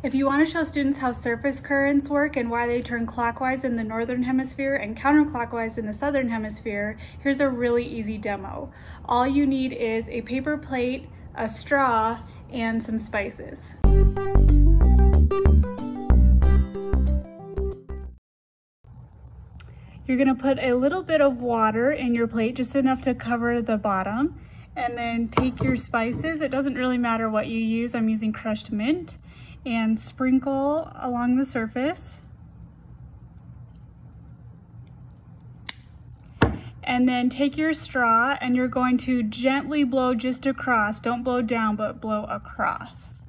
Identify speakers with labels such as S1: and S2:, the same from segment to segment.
S1: If you want to show students how surface currents work and why they turn clockwise in the northern hemisphere and counterclockwise in the southern hemisphere, here's a really easy demo. All you need is a paper plate, a straw, and some spices. You're gonna put a little bit of water in your plate, just enough to cover the bottom, and then take your spices. It doesn't really matter what you use. I'm using crushed mint and sprinkle along the surface. And then take your straw and you're going to gently blow just across. Don't blow down, but blow across.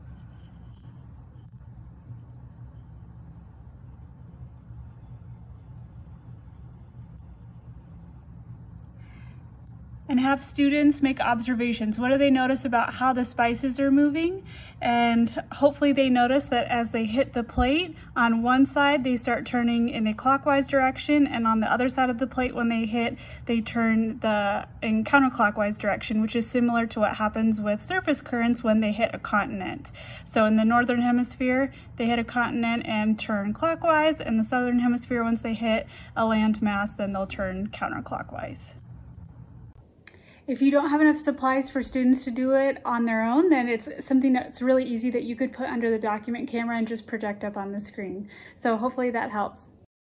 S1: And have students make observations. What do they notice about how the spices are moving? And hopefully they notice that as they hit the plate, on one side they start turning in a clockwise direction and on the other side of the plate when they hit, they turn the in counterclockwise direction, which is similar to what happens with surface currents when they hit a continent. So in the northern hemisphere, they hit a continent and turn clockwise. In the southern hemisphere, once they hit a landmass, then they'll turn counterclockwise. If you don't have enough supplies for students to do it on their own, then it's something that's really easy that you could put under the document camera and just project up on the screen. So hopefully that helps.